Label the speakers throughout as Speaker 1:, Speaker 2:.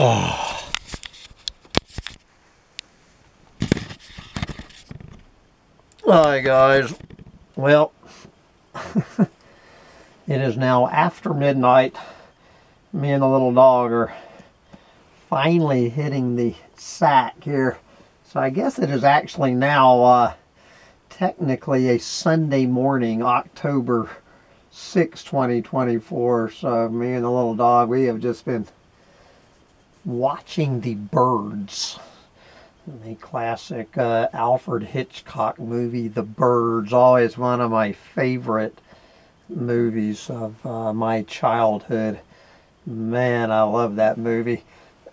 Speaker 1: Oh. Hi guys. Well, it is now after midnight. Me and the little dog are finally hitting the sack here. So I guess it is actually now uh, technically a Sunday morning, October 6, 2024. So me and the little dog, we have just been watching the birds. The classic uh, Alfred Hitchcock movie, The Birds, always one of my favorite movies of uh, my childhood. Man, I love that movie.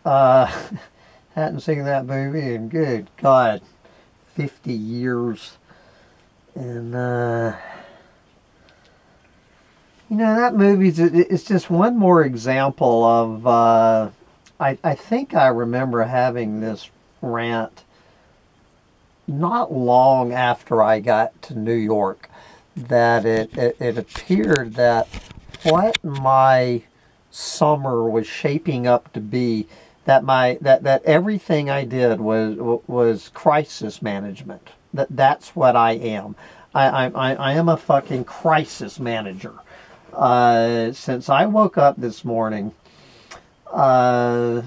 Speaker 1: Uh, hadn't seen that movie in good God, 50 years. And, uh, you know, that movie is just one more example of, uh, I, I think I remember having this rant not long after I got to New York that it, it, it appeared that what my summer was shaping up to be that my that that everything I did was was crisis management. That that's what I am. I I I am a fucking crisis manager. Uh, since I woke up this morning, uh,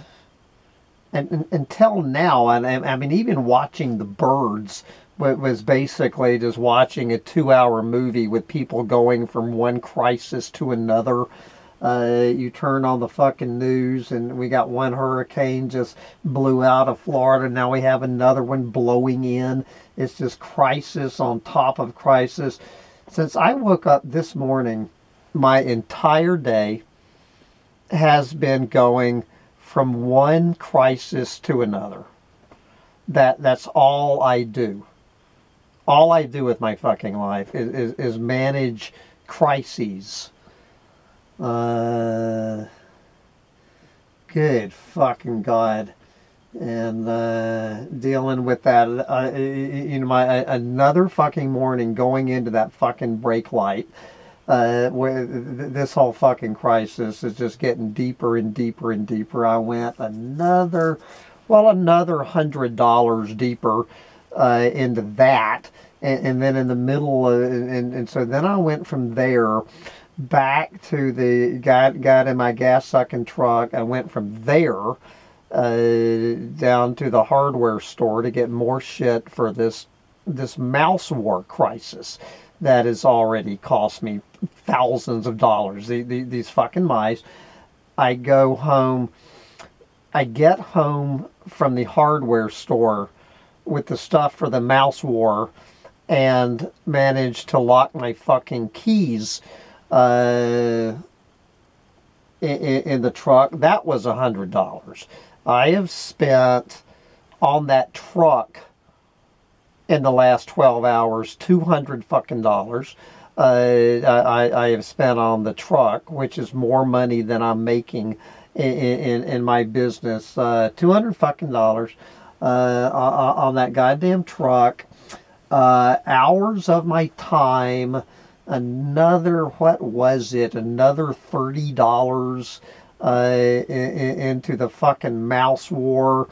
Speaker 1: and, and, until now, and I mean even watching the birds was basically just watching a two-hour movie with people going from one crisis to another uh, you turn on the fucking news and we got one hurricane just blew out of Florida. Now we have another one blowing in. It's just crisis on top of crisis. Since I woke up this morning, my entire day has been going from one crisis to another. That that's all I do. All I do with my fucking life is, is, is manage crises uh, good fucking God. And uh, dealing with that, uh, you know, my another fucking morning going into that fucking brake light, uh, this whole fucking crisis is just getting deeper and deeper and deeper. I went another, well, another hundred dollars deeper uh, into that, and, and, then in the middle, of, and, and so then I went from there back to the got got in my gas sucking truck. I went from there uh, down to the hardware store to get more shit for this this mouse war crisis that has already cost me thousands of dollars. The, the, these fucking mice. I go home. I get home from the hardware store with the stuff for the mouse war and manage to lock my fucking keys uh, in, in the truck, that was a hundred dollars. I have spent on that truck in the last 12 hours 200 fucking dollars. Uh, I, I have spent on the truck, which is more money than I'm making in, in, in my business. Uh, 200 fucking dollars uh, on that goddamn truck. Uh, hours of my time another, what was it, another $30 uh, into the fucking mouse war.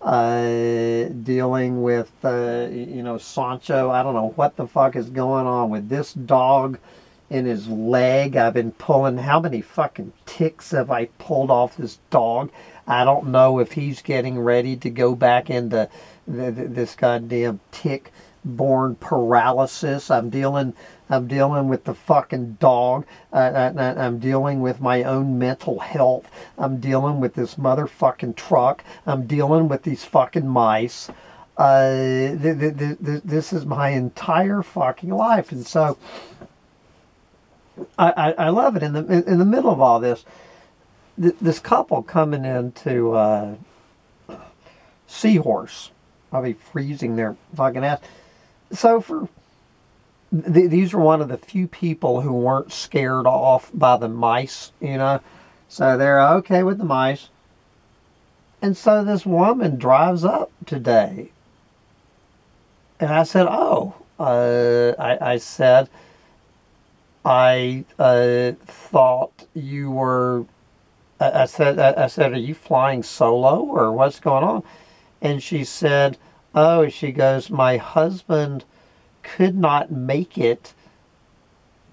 Speaker 1: Uh, dealing with, uh, you know, Sancho. I don't know what the fuck is going on with this dog in his leg. I've been pulling, how many fucking ticks have I pulled off this dog? I don't know if he's getting ready to go back into the, the, this goddamn tick borne paralysis. I'm dealing I'm dealing with the fucking dog. I, am dealing with my own mental health. I'm dealing with this motherfucking truck. I'm dealing with these fucking mice. Uh, th- th- th- this is my entire fucking life, and so I, I, I love it. In the in, in the middle of all this, this couple coming into uh, Seahorse, probably freezing their fucking ass. So for th- these are one of the few people who weren't scared off by the mice, you know. So they're okay with the mice. And so this woman drives up today. And I said, Oh, uh, I, I, said, I uh, thought you were I, I said, I, I said, are you flying solo or what's going on? And she said, oh, she goes, my husband could not make it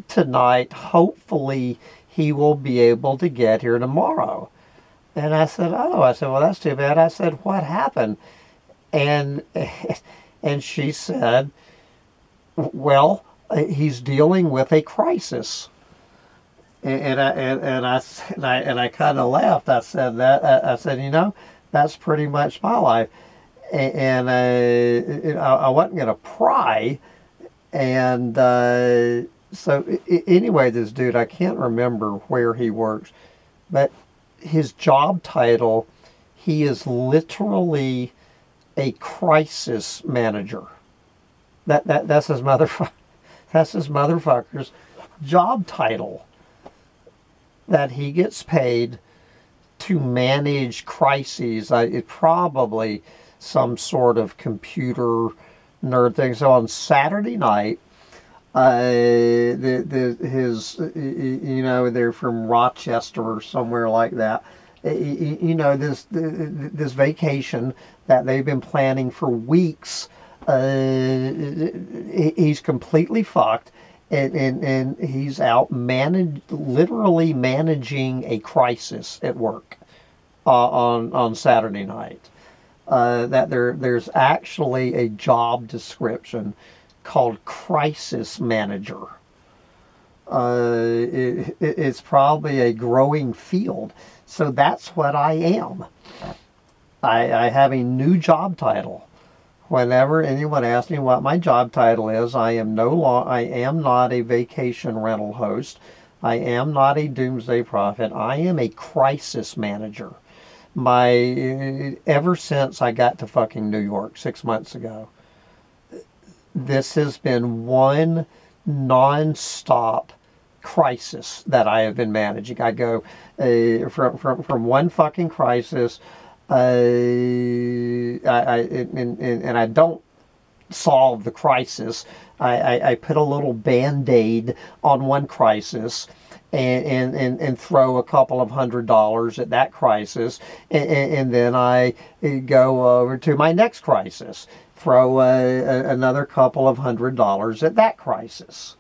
Speaker 1: tonight. Hopefully, he will be able to get here tomorrow. And I said, oh, I said, well, that's too bad. I said, what happened? And and she said, well, he's dealing with a crisis. And, and I and, and I and I and I kind of laughed. I said that I, I, said, you know, that's pretty much my life. And, I, I wasn't going to pry. And uh, so anyway, this dude, I can't remember where he works, but his job title, he is literally a crisis manager. That, that that's his mother that's his motherfucker's job title that he gets paid to manage crises. I, it probably some sort of computer nerd thing. So on Saturday night, uh, the, the, his, you know, they're from Rochester or somewhere like that. You know, this this vacation that they've been planning for weeks. Uh, he's completely fucked and, and, and he's out manage, literally managing a crisis at work uh, on on Saturday night. Uh, that there there's actually a job description called crisis manager. Uh, it, it, it's probably a growing field, so that's what I am. I, I have a new job title Whenever anyone asks me what my job title is, I am no lo- I am not a vacation rental host. I am not a doomsday prophet. I am a crisis manager. My ever since I got to fucking New York 6 months ago, this has been one non-stop crisis that I have been managing. I go uh, from, from, from one fucking crisis uh, I, I and, and, and I don't solve the crisis. I, I, I put a little band aid on one crisis. And, and, and, and throw a couple of hundred dollars at that crisis, and, and then I go over to my next crisis, throw a, a, another couple of hundred dollars at that crisis.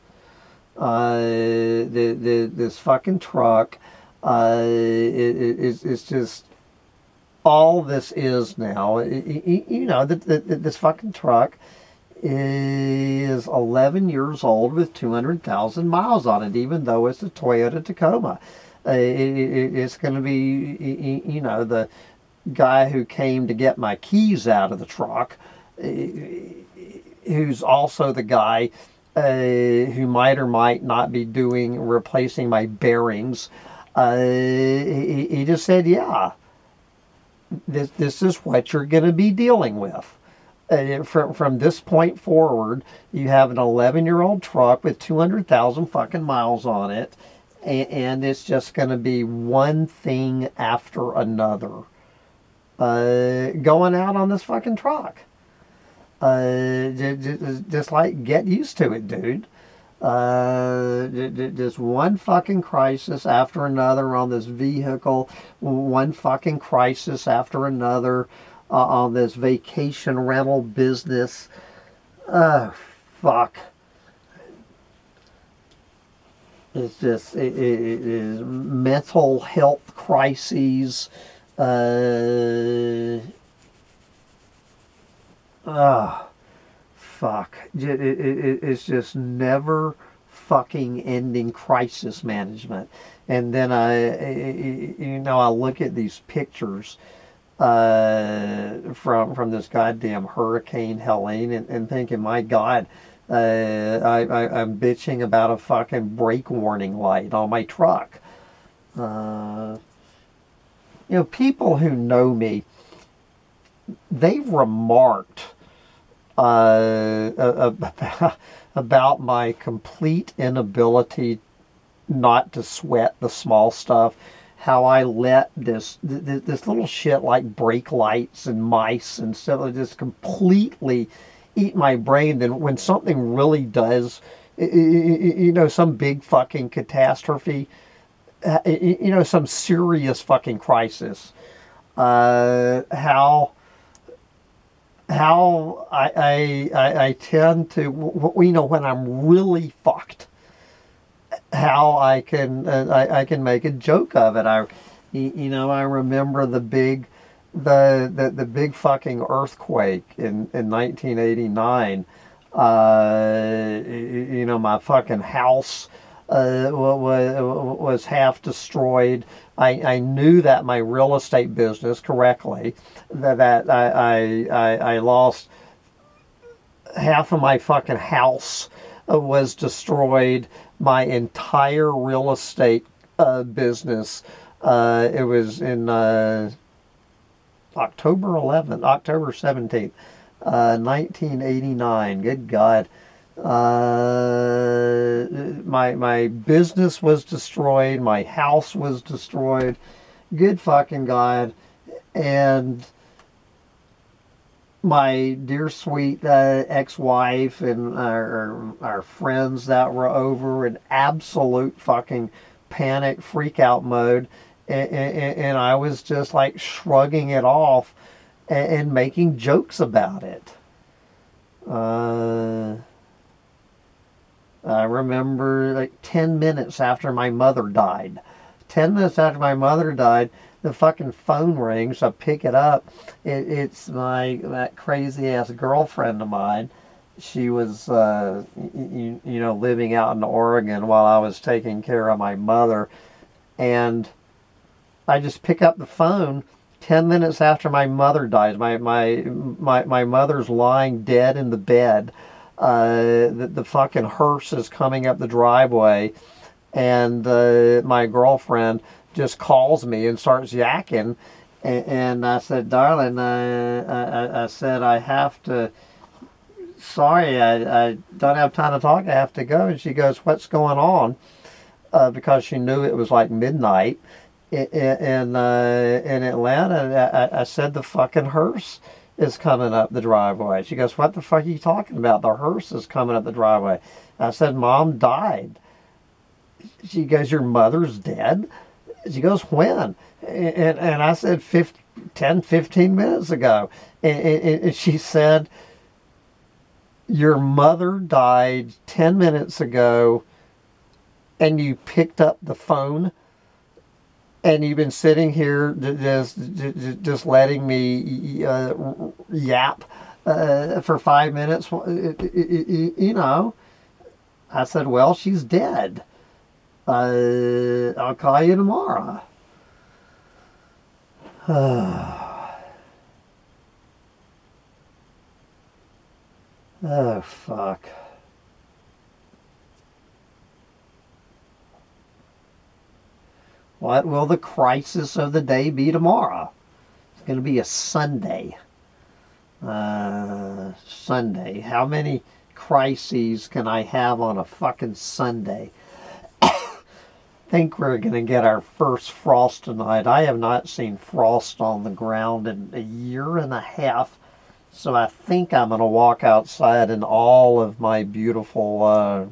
Speaker 1: Uh, the, the, this fucking truck uh, it, it, just all this is now. You know, that this fucking truck is 11 years old with 200,000 miles on it, even though it's a Toyota Tacoma. Uh, it's going to be, you know, the guy who came to get my keys out of the truck, uh, who's also the guy uh, who might or might not be doing replacing my bearings. Uh, he, he, just said, "Yeah, this, this is what you're going to be dealing with. Uh, from, from this point forward, you have an 11 year old truck with 200,000 fucking miles on it, and, and it's just going to be one thing after another uh, going out on this fucking truck. Uh, just, just like get used to it, dude. Uh, just one fucking crisis after another on this vehicle, one fucking crisis after another uh, on this vacation rental business. Uh, fuck. It's just, it, it is mental health crises. Uh, uh, fuck. It, it, it's just never fucking ending crisis management. And then I, you know, I look at these pictures uh, from from this goddamn Hurricane Helene and, and thinking, my God, uh, I, am bitching about a fucking brake warning light on my truck. Uh, you know, people who know me, they've remarked uh, about my complete inability not to sweat the small stuff. How I let this this little shit like brake lights and mice and stuff just completely eat my brain. Then when something really does, you know, some big fucking catastrophe, uh, you know, some serious fucking crisis. Uh, how how I, I, I, I tend to, you know, when I'm really fucked, how I can uh, I, I can make a joke of it. I, you know, I remember the big, the the, the big fucking earthquake in in 1989. Uh, you know, my fucking house uh, was, was half destroyed. I, I knew that my real estate business correctly, that, that I, I, I lost half of my fucking house uh, was destroyed. My entire real estate uh, business, uh, it was in uh, October 11th, October 17th, 1989. Uh, Good God. Uh, my my business was destroyed. My house was destroyed. Good fucking God. And my dear sweet uh, ex-wife and our, our friends that were over in absolute fucking panic freak out mode and, and, and I was just like shrugging it off and, and making jokes about it. Uh, I remember like 10 minutes after my mother died. 10 minutes after my mother died, the fucking phone rings. I pick it up. It, it's my that crazy ass girlfriend of mine. She was, uh, you, you know, living out in Oregon while I was taking care of my mother. And I just pick up the phone 10 minutes after my mother dies. My, my, my, my mother's lying dead in the bed uh, the, the fucking hearse is coming up the driveway, and uh, my girlfriend just calls me and starts yakking. And, I said, darling, uh, I, I said, I have to, sorry, I, I don't have time to talk. I have to go. And she goes, what's going on? Uh, because she knew it was like midnight in, in, uh, in Atlanta. I, I said, the fucking hearse is coming up the driveway. She goes, what the fuck are you talking about? The hearse is coming up the driveway. I said, mom died. She goes, your mother's dead? She goes, when? And, and I said, 15, 10, 15 minutes ago. And, and, and she said, your mother died 10 minutes ago and you picked up the phone and you've been sitting here just just letting me uh, yap uh, for five minutes. You know, I said, "Well, she's dead. Uh, I'll call you tomorrow." oh fuck. What will the crisis of the day be tomorrow? It's going to be a Sunday. Uh, Sunday. How many crises can I have on a fucking Sunday? Think we're going to get our first frost tonight. I have not seen frost on the ground in a year and a half. So I think I'm going to walk outside and all of my beautiful uh,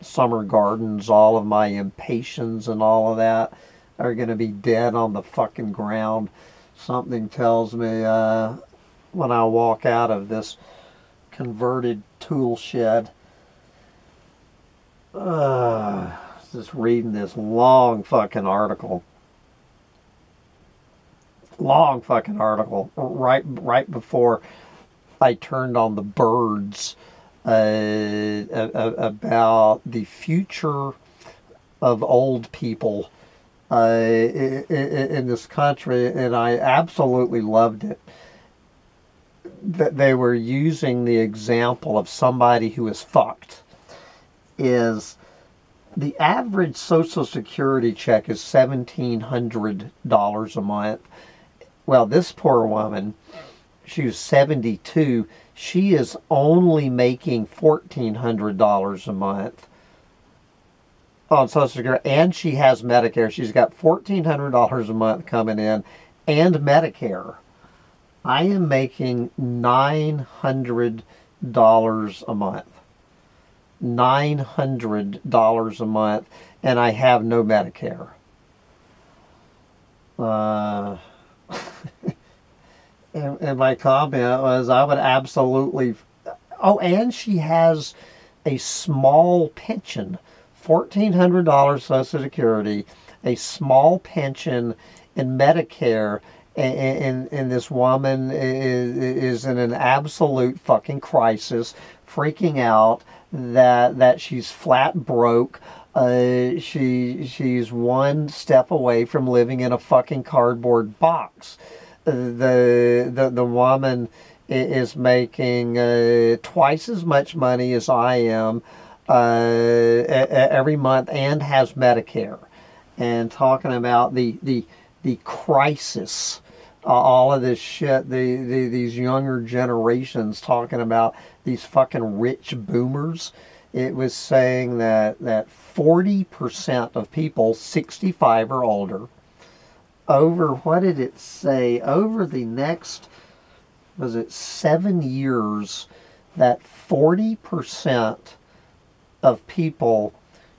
Speaker 1: summer gardens, all of my impatiens and all of that are going to be dead on the fucking ground. Something tells me uh, when I walk out of this converted tool shed. Uh, just reading this long fucking article. Long fucking article right right before I turned on the birds uh, about the future of old people uh, in, this country, and I absolutely loved it. That they were using the example of somebody who is fucked. Is the average Social Security check is seventeen hundred dollars a month. Well, this poor woman, she was seventy two she is only making $1,400 a month on Social Security, and she has Medicare. She's got $1,400 a month coming in and Medicare. I am making $900 a month. $900 a month and I have no Medicare. Uh, and, and my comment was I would absolutely. Oh, and she has a small pension $1,400 Social Security, a small pension in Medicare, and, and, and this woman is, is in an absolute fucking crisis, freaking out that that she's flat broke. Uh, she she's one step away from living in a fucking cardboard box. Uh, the the the woman is making uh, twice as much money as I am uh, every month and has Medicare. And talking about the the the crisis, uh, all of this shit, the, the these younger generations talking about these fucking rich boomers. It was saying that that 40% of people 65 or older over what did it say over the next was it 7 years that 40% of people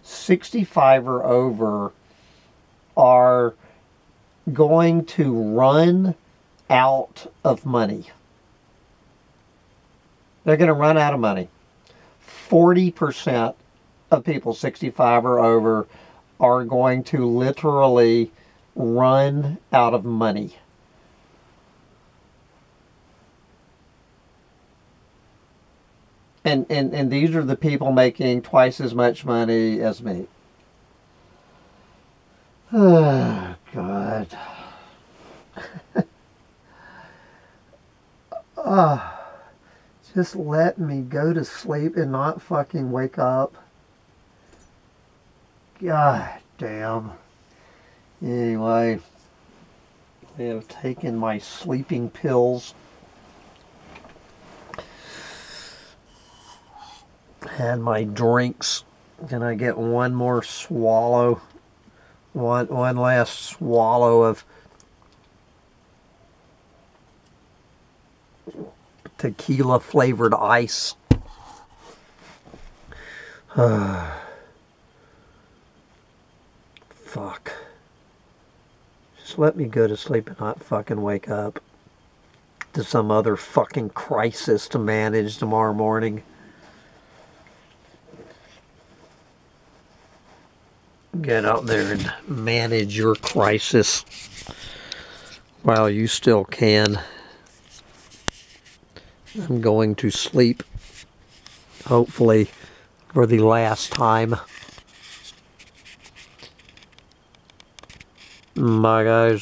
Speaker 1: 65 or over are going to run out of money. They're going to run out of money. 40% of people 65 or over are going to literally run out of money. And, and, and these are the people making twice as much money as me. Oh, God. Ah. Just let me go to sleep and not fucking wake up. God damn. Anyway, I have taken my sleeping pills. Had my drinks. Can I get one more swallow? One one last swallow of tequila flavored ice. Fuck. Just let me go to sleep and not fucking wake up to some other fucking crisis to manage tomorrow morning. Get out there and manage your crisis while you still can. I'm going to sleep, hopefully, for the last time. My guys.